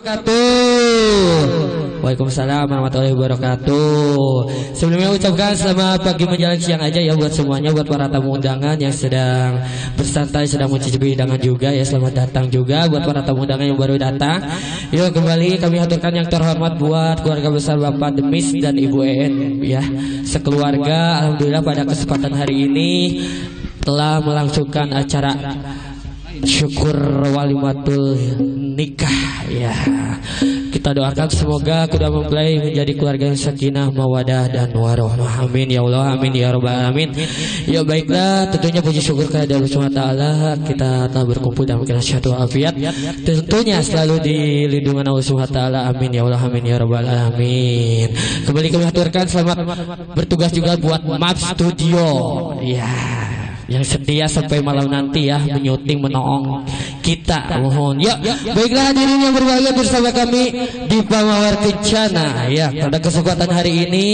wabarakatuh. Waalaikumsalam warahmatullahi wabarakatuh. Sebelumnya ucapkan selamat pagi menjelang siang aja ya buat semuanya, buat para tamu undangan yang sedang bersantai, sedang mencicipi hidangan juga ya. Selamat datang juga buat para tamu undangan yang baru datang. Yuk kembali kami aturkan yang terhormat buat keluarga besar Bapak Demis dan Ibu En ya. Sekeluarga alhamdulillah pada kesempatan hari ini telah melangsungkan acara syukur walimatul nikah ya. Kita doakan semoga kuda mempelai menjadi keluarga yang sakinah mawadah dan warohmah. Amin ya Allah. Amin ya robbal alamin. Ya baiklah. Tentunya puji syukur kepada Allah SWT kita telah berkumpul dalam keadaan syahdu afiat. Tentunya selalu di lindungan Allah SWT amin ya Allah. Amin ya robbal alamin. Kembali kami aturkan selamat bertugas juga buat Map Studio. Ya yang setia sampai malam nanti ya menyuting menoong kita mohon. Ya baiklah hadirin yang berbahagia bersama kami di Pamawar Kencana. Ya pada kesempatan hari ini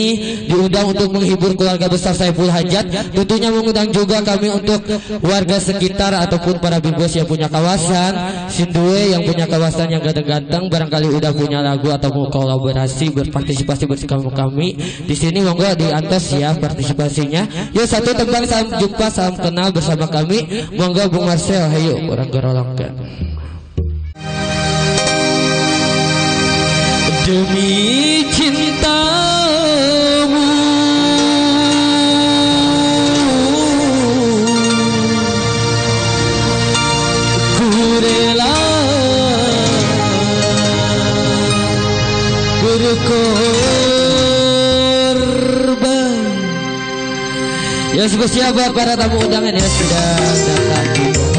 diundang untuk menghibur keluarga besar Saiful Hajat. Tentunya mengundang juga kami untuk warga sekitar ataupun para bibos yang punya kawasan Sindue yang punya kawasan yang ganteng-ganteng barangkali udah punya lagu atau mau kolaborasi berpartisipasi bersama kami. Di sini monggo diantos ya partisipasinya. Ya satu tembang salam jumpa salam kenal bersama kami. Monggo Bung Marcel ayo orang gerolongkan demi cintamu. Ku berkorban. Ya spesial buat para tamu undangan ya sudah datang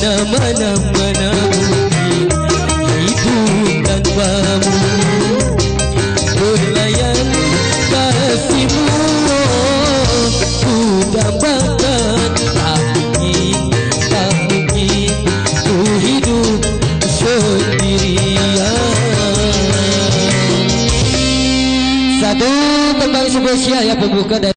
mana mana mana hidup tanpamu ku hidup sendirian satu tembang spesial yang pembuka dari